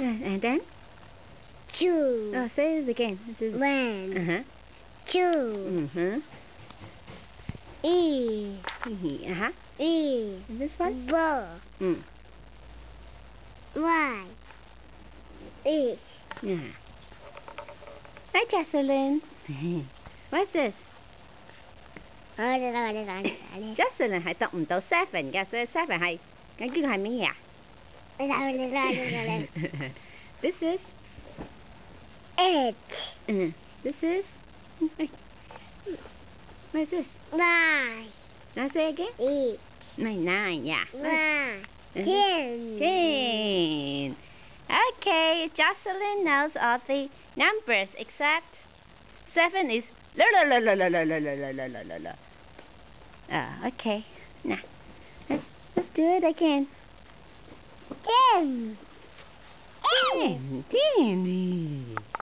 And then? Two. Oh, say it again. One. Uh-huh. Two. Mm-hmm. E. Uh-huh. E. And this one? B. Mm. Ừ. Y. E. Yeah. Hi, Jocelyn. What's this? Jocelyn hãy tập tấu sát cái ra sát và hay. Cái cứ hay mấy nhà. This is Eight, mm, this is What is this? nine, Now say again. eight, Nine, nine, yeah. nine, Mhm. ten, Ten. Okay, Jocelyn knows all the numbers except seven is la la la la la la la la la la la la la. Ah, okay. Now, let's let's do it again. Ten, Ten, ten.